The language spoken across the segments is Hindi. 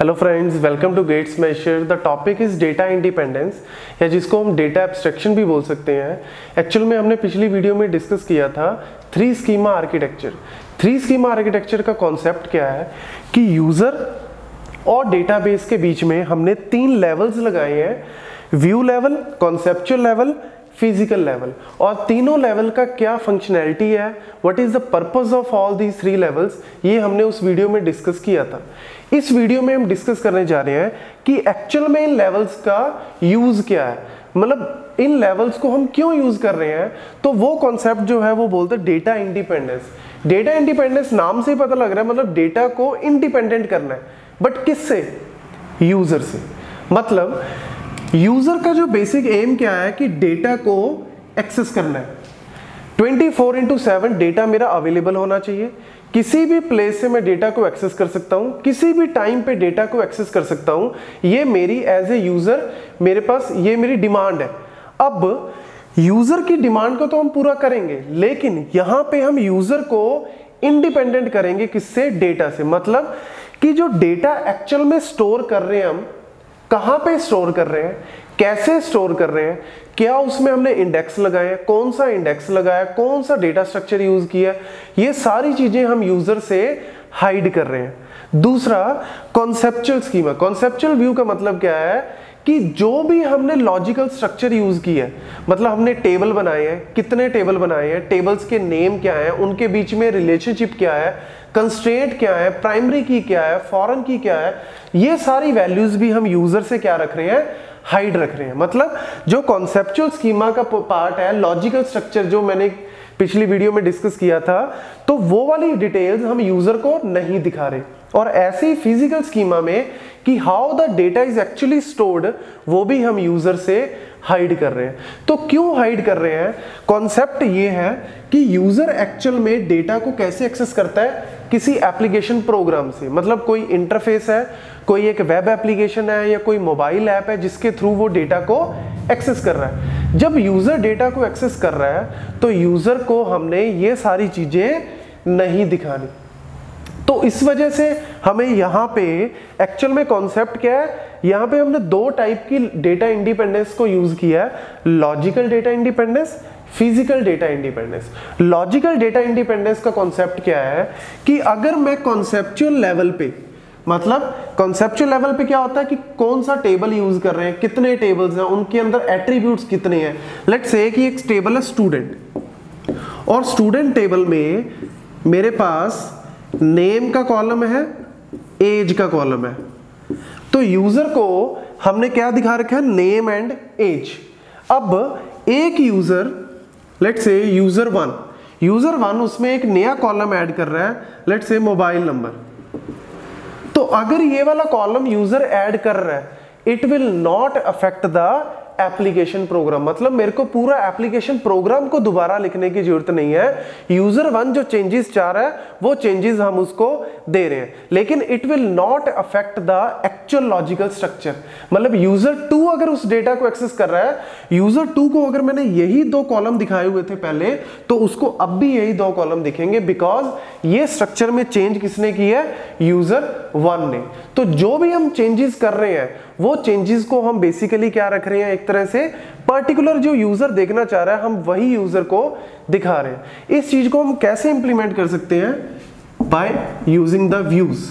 Hello friends welcome to Gate Smashers the topic is data independence या जिसको हम डेटा एब्स्ट्रैक्शन भी बोल सकते हैं। एक्चुअल में हमने पिछली वीडियो में डिस्कस किया था three schema architecture three schema architecture का कॉन्सेप्ट क्या है? कि यूज़र और डेटाबेस के बीच में हमने तीन लेवल्स लगाए हैं। View level conceptual level physical level और तीनों लेवल का क्या फंक्शनैलिटी है? What is the purpose of all these three levels ये हमने उस वीडियो में डिस्कस किया था। इस वीडियो में हम डिस्कस करने जा रहे हैं कि एक्चुअल में इन लेवल्स का यूज़ क्या है। मतलब इन लेवल्स को हम क्यों यूज़ कर रहे हैं? तो वो कॉन्सेप्ट जो है वो बोलते हैं डेटा इंडिपेंडेंस डेटा इंडिपेंडेंस नाम से ही पता लग रहा है मतलब डेटा को इंडिपेंडेंट करना है। बट किससे? यूज़र से। मतलब यूज़र का जो बेसिक एम क्या है कि डेटा को एक्सेस करना है। 24 फोर इंटू सेवन डेटा मेरा अवेलेबल होना चाहिए। किसी भी प्लेस से मैं डेटा को एक्सेस कर सकता हूँ, किसी भी टाइम पे डेटा को एक्सेस कर सकता हूँ, ये मेरी एज ए यूज़र मेरे पास ये मेरी डिमांड है। अब यूज़र की डिमांड को तो हम पूरा करेंगे, लेकिन यहाँ पे हम यूज़र को इंडिपेंडेंट करेंगे किससे? डेटा से। मतलब कि जो डेटा एक्चुअल में स्टोर कर रहे हैं हम कहाँ पे स्टोर कर रहे हैं? कैसे स्टोर कर रहे हैं? क्या उसमें हमने इंडेक्स लगाए कौन सा इंडेक्स लगाया? कौन सा डेटा स्ट्रक्चर यूज़ किया? ये सारी चीज़ें हम यूज़र से हाइड कर रहे हैं। दूसरा कॉन्सेप्चुअल स्कीमा कॉन्सेप्चुअल व्यू का मतलब क्या है? कि जो भी हमने लॉजिकल स्ट्रक्चर यूज़ किया है मतलब हमने टेबल बनाए हैं, कितने टेबल बनाए हैं टेबल्स के नेम क्या है, उनके बीच में रिलेशनशिप क्या है कंस्ट्रेंट क्या है प्राइमरी की क्या है फॉरन की क्या है, ये सारी वैल्यूज़ भी हम यूज़र से क्या रख रहे हैं? हाइड रख रहे हैं। मतलब जो कॉन्सेप्चुअल स्कीमा का पार्ट है लॉजिकल स्ट्रक्चर जो मैंने पिछली वीडियो में डिस्कस किया था तो वो वाली डिटेल्स हम यूज़र को नहीं दिखा रहे। और ऐसे ही फ़िज़िकल स्कीमा में कि how the data is actually stored वो भी हम यूज़र से हाइड कर रहे हैं। तो क्यों हाइड कर रहे हैं? कॉन्सेप्ट ये है कि यूज़र एक्चुअल में डेटा को कैसे एक्सेस करता है? किसी एप्लीकेशन प्रोग्राम से। मतलब कोई इंटरफेस है, कोई एक वेब एप्लीकेशन है या कोई मोबाइल ऐप है जिसके थ्रू वो डेटा को एक्सेस कर रहा है। जब यूज़र डेटा को एक्सेस कर रहा है तो यूज़र को हमने ये सारी चीज़ें नहीं दिखानी। तो इस वजह से हमें यहाँ पे एक्चुअल में कॉन्सेप्ट क्या है? यहाँ पे हमने दो टाइप की डेटा इंडिपेंडेंस को यूज़ किया है। Logical data independence physical data independence logical data independence का कॉन्सेप्ट क्या है? कि अगर मैं कॉन्सेप्चुअल लेवल पे मतलब कॉन्सेप्चुअल लेवल पे क्या होता है कि कौन सा टेबल यूज़ कर रहे हैं, कितने टेबल्स हैं, उनके अंदर एट्रीब्यूट्स कितने हैं। लेट से कि एक टेबल है स्टूडेंट और स्टूडेंट टेबल में मेरे पास नेम का कॉलम है, एज का कॉलम है। तो यूज़र को हमने क्या दिखा रखा है? Name and age. अब एक user let's say user one. User one उसमें एक नया कॉलम ऐड कर रहा है लेट से मोबाइल नंबर। तो अगर ये वाला कॉलम यूज़र ऐड कर रहा है it will not affect the application program मतलब मेरे को पूरा एप्लीकेशन प्रोग्राम को दोबारा लिखने की ज़रूरत नहीं है। यूज़र वन जो चेंजेस चाह रहा है, वो चेंजेस हम उसको दे रहे हैं। लेकिन it will not affect the actual logical structure मतलब यूज़र टू अगर उस डेटा को एक्सेस कर रहा है यूज़र टू को अगर मैंने यही दो कॉलम दिखाए हुए थे पहले तो उसको अब भी यही दो कॉलम दिखेंगे बिकॉज़ ये स्ट्रक्चर में चेंज किसने की है? यूज़र वन ने। तो जो भी हम चेंजेस कर रहे हैं, वो चेंजेस को हम बेसिकली क्या रख रहे हैं? एक तरह से पर्टिकुलर जो यूज़र देखना चाह रहा है, हम वही यूज़र को दिखा रहे हैं। इस चीज़ को हम कैसे इंप्लीमेंट कर सकते हैं? By using the views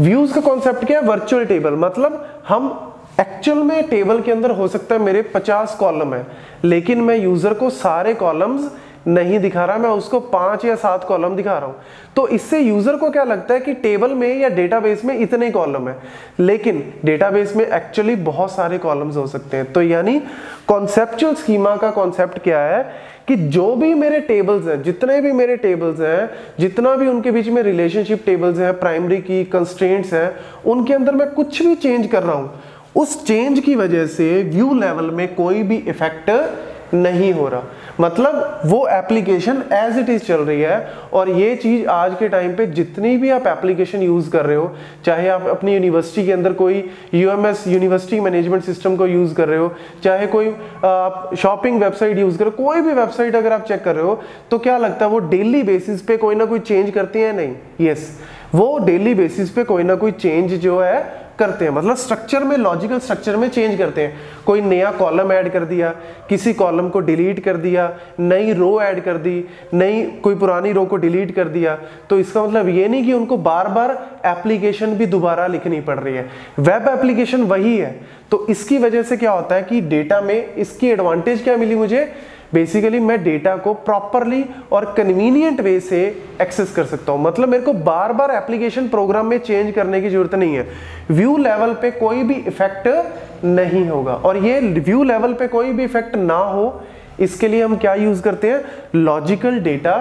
views का कॉन्सेप्ट क्या है? वर्चुअल टेबल मतलब हम एक्चुअल में टेबल के अंदर हो सकता है मेरे 50 कॉलम है, लेकिन मैं यूज़र को सारे कॉलम्स नहीं दिखा रहा, मैं उसको पाँच या सात कॉलम दिखा रहा हूँ। तो इससे यूज़र को क्या लगता है कि टेबल में या डेटाबेस में इतने कॉलम है? लेकिन डेटाबेस में एक्चुअली बहुत सारे कॉलम्स हो सकते हैं। तो यानी कॉन्सेप्चुअल स्कीमा का कॉन्सेप्ट क्या है कि जो भी मेरे टेबल्स हैं, जितने भी मेरे टेबल्स हैं, जितना भी उनके बीच में रिलेशनशिप टेबल्स हैं प्राइमरी की कंस्ट्रेंट्स हैं, उनके अंदर मैं कुछ भी चेंज कर रहा हूँ, उस चेंज की वजह से व्यू लेवल में कोई भी इफ़ेक्ट नहीं हो रहा मतलब वो एप्लीकेशन एज इट इज़ चल रही है और ये चीज़ आज के टाइम पे जितनी भी आप एप्लीकेशन यूज़ कर रहे हो, चाहे आप अपनी यूनिवर्सिटी के अंदर कोई यूएमएस यूनिवर्सिटी मैनेजमेंट सिस्टम को यूज़ कर रहे हो, चाहे कोई आप शॉपिंग वेबसाइट यूज़ कर कोई भी वेबसाइट अगर आप चेक कर रहे हो तो क्या लगता है वो डेली बेसिस पे कोई ना कोई चेंज करती है नहीं यस yes. वो डेली बेसिस पे कोई ना कोई चेंज जो है करते हैं। मतलब स्ट्रक्चर में लॉजिकल स्ट्रक्चर में चेंज करते हैं। कोई नया कॉलम ऐड कर दिया, किसी कॉलम को डिलीट कर दिया, नई रो ऐड कर दी, नई कोई पुरानी रो को डिलीट कर दिया तो इसका मतलब ये नहीं कि उनको बार बार एप्लीकेशन भी दोबारा लिखनी पड़ रही है। वेब एप्लीकेशन वही है। तो इसकी वजह से क्या होता है कि डेटा में इसकी एडवांटेज क्या मिली मुझे? बेसिकली मैं डेटा को प्रॉपरली और कन्वीनियंट वे से एक्सेस कर सकता हूँ। मतलब मेरे को बार बार एप्लीकेशन प्रोग्राम में चेंज करने की ज़रूरत नहीं है। व्यू लेवल पे कोई भी इफ़ेक्ट नहीं होगा। और ये व्यू लेवल पे कोई भी इफ़ेक्ट ना हो, इसके लिए हम क्या यूज़ करते हैं? लॉजिकल डेटा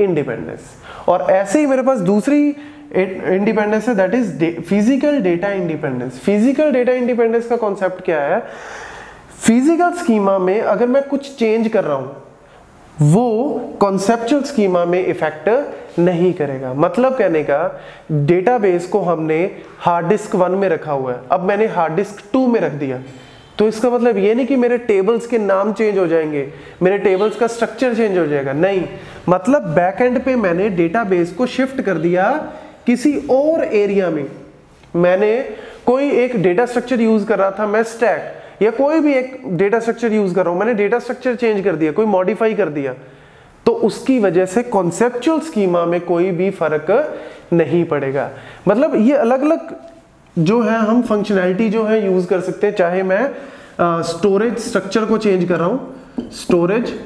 इंडिपेंडेंस और ऐसे ही मेरे पास दूसरी इंडिपेंडेंस है that is physical data independence physical data independence का कॉन्सेप्ट क्या है? फ़िज़िकल स्कीमा में अगर मैं कुछ चेंज कर रहा हूँ, वो कॉन्सेप्चुअल स्कीमा में इफ़ेक्ट नहीं करेगा। मतलब कहने का डेटाबेस को हमने हार्ड डिस्क वन में रखा हुआ है। अब मैंने हार्ड डिस्क टू में रख दिया। तो इसका मतलब ये नहीं कि मेरे टेबल्स के नाम चेंज हो जाएँगे, मेरे टेबल्स का स्ट्रक्चर चेंज हो जाएगा। नहीं। मतलब बैक एंड पे मैंने डेटाबेस को शिफ्ट कर दिया किसी और एरिया में। मैंने कोई एक डेटा स्ट्रक्चर यूज़ कर रहा था, मैं स्टैक या कोई भी एक डेटा स्ट्रक्चर यूज़ कर रहा हूँ, मैंने डेटा स्ट्रक्चर चेंज कर दिया, कोई मॉडिफाई कर दिया तो उसकी वजह से कॉन्सेप्चुअल स्कीमा में कोई भी फ़र्क नहीं पड़ेगा। मतलब ये अलग अलग जो है, हम फंक्शनैलिटी जो है यूज़ कर सकते हैं, चाहे मैं स्टोरेज स्ट्रक्चर को चेंज कर रहा हूँ स्टोरेज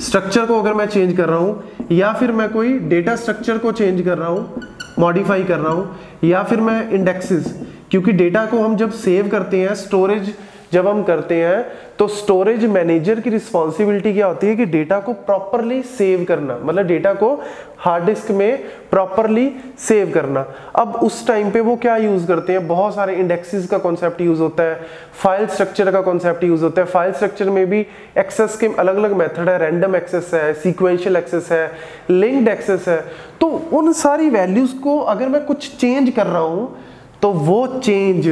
स्ट्रक्चर को अगर मैं चेंज कर रहा हूँ, या फिर मैं कोई डेटा स्ट्रक्चर को चेंज कर रहा हूँ मॉडिफाई कर रहा हूँ, या फिर मैं इंडेक्सेस क्योंकि डेटा को हम जब सेव करते हैं स्टोरेज जब हम करते हैं तो स्टोरेज मैनेजर की रिस्पॉन्सिबिलिटी क्या होती है कि डेटा को प्रॉपरली सेव करना। मतलब डेटा को हार्ड डिस्क में प्रॉपरली सेव करना। अब उस टाइम पे वो क्या यूज़ करते हैं? बहुत सारे इंडेक्सेस का कॉन्सेप्ट यूज़ होता है फ़ाइल स्ट्रक्चर का कॉन्सेप्ट यूज़ होता है। फ़ाइल स्ट्रक्चर में भी एक्सेस के अलग अलग मेथड है रैंडम एक्सेस है सीक्वेंशियल एक्सेस है लिंक्ड एक्सेस है। तो उन सारी वैल्यूज़ को अगर मैं कुछ चेंज कर रहा हूँ तो वो चेंज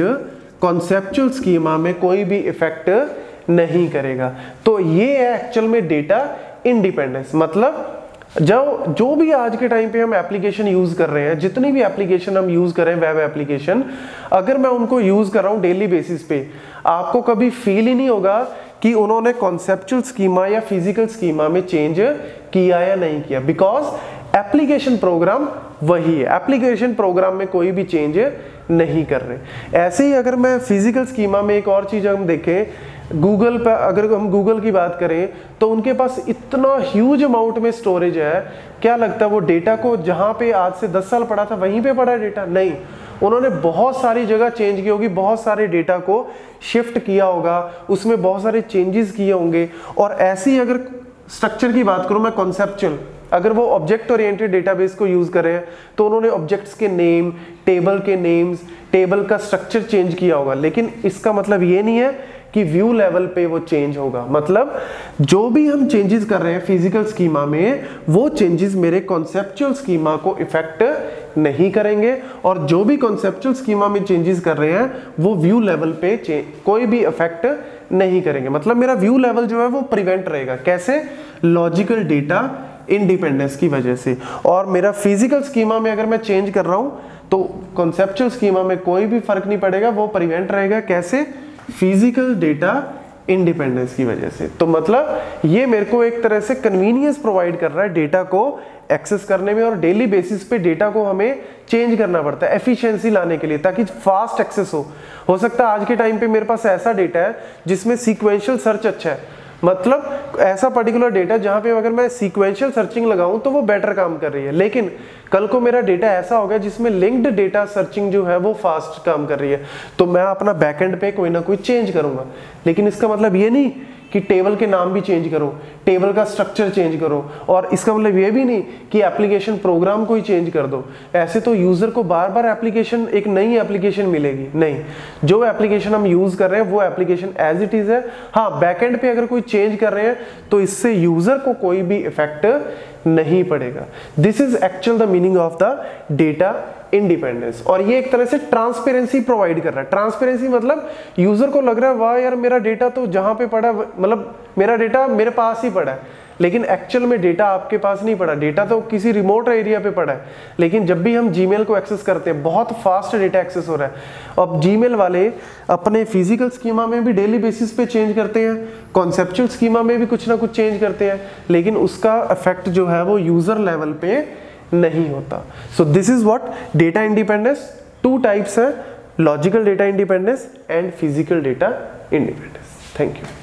कॉन्सेप्चुअल स्कीमा में कोई भी इफ़ेक्ट नहीं करेगा। तो ये है एक्चुअल में डेटा इंडिपेंडेंस मतलब जब, जो भी आज के टाइम पे हम एप्लीकेशन यूज़ कर रहे हैं, जितनी भी एप्लीकेशन हम यूज़ कर रहे हैं वेब एप्लीकेशन अगर मैं उनको यूज़ कर रहा हूँ डेली बेसिस पे, आपको कभी फील ही नहीं होगा कि उन्होंने कॉन्सेप्चुअल स्कीमा या फ़िज़िकल स्कीमा में चेंज किया या नहीं किया। बिकॉज़ एप्लीकेशन प्रोग्राम वही है। एप्लीकेशन प्रोग्राम में कोई भी चेंज नहीं कर रहे। ऐसे ही अगर मैं फ़िज़िकल स्कीमा में एक और चीज़ हम देखें गूगल पर अगर हम गूगल की बात करें तो उनके पास इतना ह्यूज अमाउंट में स्टोरेज है। क्या लगता है वो डेटा को जहाँ पे आज से 10 साल पड़ा था, वहीं पे पड़ा है डेटा नहीं। उन्होंने बहुत सारी जगह चेंज की होगी, बहुत सारे डेटा को शिफ्ट किया होगा, उसमें बहुत सारे चेंजेस किए होंगे। और ऐसी अगर स्ट्रक्चर की बात करूँ, मैं कॉन्सेप्चुअल अगर वो ऑब्जेक्ट ओरिएंटेड डेटाबेस को यूज़ कर रहे हैं तो उन्होंने ऑब्जेक्ट्स के नेम टेबल के नेम्स टेबल का स्ट्रक्चर चेंज किया होगा। लेकिन इसका मतलब ये नहीं है कि व्यू लेवल पे वो चेंज होगा। मतलब जो भी हम चेंजेस कर रहे हैं फ़िज़िकल स्कीमा में, वो चेंजेस मेरे कॉन्सेप्चुअल स्कीमा को इफ़ेक्ट नहीं करेंगे। और जो भी कॉन्सेप्चुअल स्कीमा में चेंजेस कर रहे हैं, वो व्यू लेवल पे कोई भी इफ़ेक्ट नहीं करेंगे। मतलब मेरा व्यू लेवल जो है, वो प्रिवेंट रहेगा। कैसे? लॉजिकल डेटा इंडिपेंडेंस की वजह से। और मेरा फ़िज़िकल स्कीमा में अगर मैं चेंज कर रहा हूँ तो कॉन्सेप्चुअल स्कीमा में कोई भी फ़र्क नहीं पड़ेगा, वो प्रिवेंट रहेगा। कैसे? फ़िज़िकल डेटा इंडिपेंडेंस की वजह से। तो मतलब ये मेरे को एक तरह से कन्वीनियंस प्रोवाइड कर रहा है डेटा को एक्सेस करने में, और डेली बेसिस पे डेटा को हमें चेंज करना पड़ता है एफिशिएंसी लाने के लिए, ताकि फास्ट एक्सेस हो। हो सकता है आज के टाइम पे मेरे पास ऐसा डेटा है जिसमें सीक्वेंशियल सर्च अच्छा है। मतलब ऐसा पर्टिकुलर डेटा जहाँ पे अगर मैं सीक्वेंशियल सर्चिंग लगाऊँ तो वो बेटर काम कर रही है। लेकिन कल को मेरा डेटा ऐसा हो गया जिसमें लिंक्ड डेटा सर्चिंग जो है वो फास्ट काम कर रही है। तो मैं अपना बैकएंड पे कोई ना कोई चेंज करूँगा। लेकिन इसका मतलब ये नहीं कि टेबल के नाम भी चेंज करो टेबल का स्ट्रक्चर चेंज करो और इसका मतलब ये भी नहीं कि एप्लीकेशन प्रोग्राम को ही चेंज कर दो। ऐसे तो यूज़र को बार बार एप्लीकेशन एक नई एप्लीकेशन मिलेगी। नहीं, जो एप्लीकेशन हम यूज़ कर रहे हैं, वो एप्लीकेशन एज इट इज़ है। हाँ बैकएंड पे अगर कोई चेंज कर रहे हैं तो इससे यूज़र को कोई भी इफ़ेक्ट नहीं पड़ेगा। This is actual the meaning of the data independence और ये एक तरह से ट्रांसपेरेंसी प्रोवाइड कर रहा है। ट्रांसपेरेंसी मतलब यूज़र को लग रहा है, वाह यार, मेरा डेटा तो जहाँ पे पड़ा है मतलब मेरा डेटा मेरे पास ही पड़ा है। लेकिन एक्चुअल में डेटा आपके पास नहीं पड़ा। डेटा तो किसी रिमोट एरिया पे पड़ा है। लेकिन जब भी हम जीमेल को एक्सेस करते हैं, बहुत फास्ट डेटा एक्सेस हो रहा है। अब जीमेल वाले अपने फ़िज़िकल स्कीमा में भी डेली बेसिस पे चेंज करते हैं। कॉन्सेप्चुअल स्कीमा में भी कुछ ना कुछ चेंज करते हैं। लेकिन उसका इफ़ेक्ट जो है वो यूज़र लेवल पे नहीं होता। So this is what data independence two types है logical data independence and physical data independence thank you